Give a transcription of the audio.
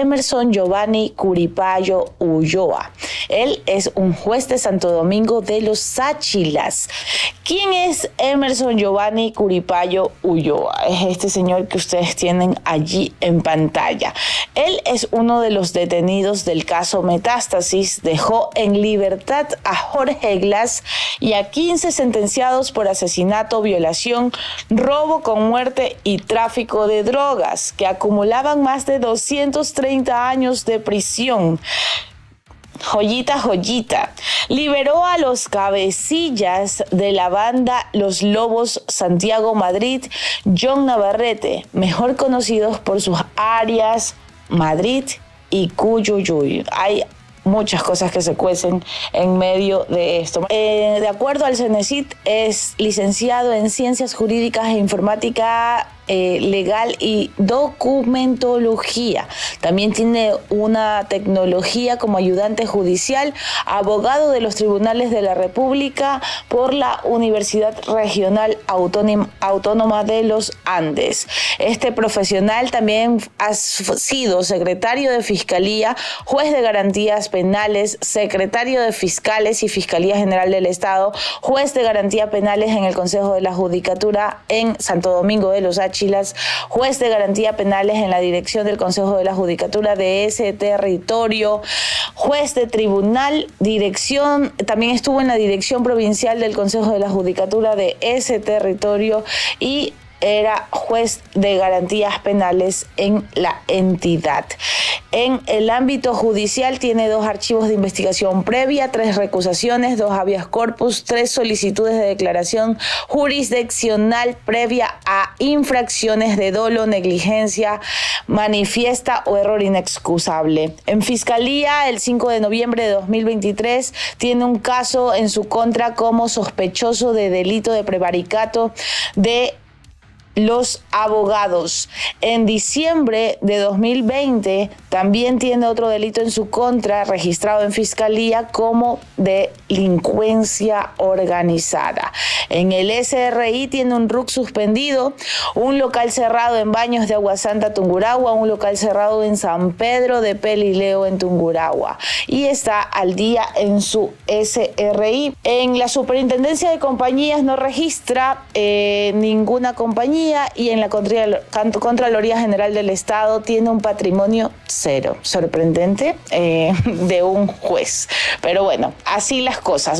Emerson Giovanni Curipayo Ulloa. Él es un juez de Santo Domingo de los Sáchilas. ¿Quién es Emerson Giovanni Curipayo Ulloa? Es este señor que ustedes tienen allí en pantalla. Él es uno de los detenidos del caso Metástasis. Dejó en libertad a Jorge Glass y a 15 sentenciados por asesinato, violación, robo con muerte y tráfico de drogas, que acumulaban más de 230 años de prisión. Joyita, joyita. Liberó a los cabecillas de la banda Los Lobos Santiago Madrid, John Navarrete, mejor conocidos por sus áreas Madrid y Cuyuyuy. Hay muchas cosas que se cuecen en medio de esto. Eh, de acuerdo al CENESIT, es licenciado en Ciencias Jurídicas e Informática eh, legal y documentología. También tiene una tecnología como ayudante judicial, abogado de los tribunales de la República por la Universidad Regional Autónoma de los Andes. Este profesional también ha sido secretario de Fiscalía, juez de garantías penales, secretario de Fiscales y Fiscalía General del Estado, juez de garantías penales en el Consejo de la Judicatura en Santo Domingo de los H juez de garantía penales en la dirección del Consejo de la Judicatura de ese territorio, juez de tribunal, dirección, también estuvo en la dirección provincial del Consejo de la Judicatura de ese territorio y era juez de garantías penales en la entidad. En el ámbito judicial tiene dos archivos de investigación previa, tres recusaciones, dos habeas corpus, tres solicitudes de declaración jurisdiccional previa a infracciones de dolo, negligencia, manifiesta o error inexcusable. En Fiscalía, el 5 de noviembre de 2023, tiene un caso en su contra como sospechoso de delito de prevaricato de los abogados. En diciembre de 2020 también tiene otro delito en su contra registrado en fiscalía como delincuencia organizada. En el SRI tiene un RUC suspendido, un local cerrado en Baños de Agua Santa, Tunguragua, un local cerrado en San Pedro de Pelileo en Tunguragua y está al día en su SRI. En la Superintendencia de Compañías no registra eh, ninguna compañía y en la Contraloría General del Estado tiene un patrimonio cero. Sorprendente eh, de un juez. Pero bueno, así las cosas.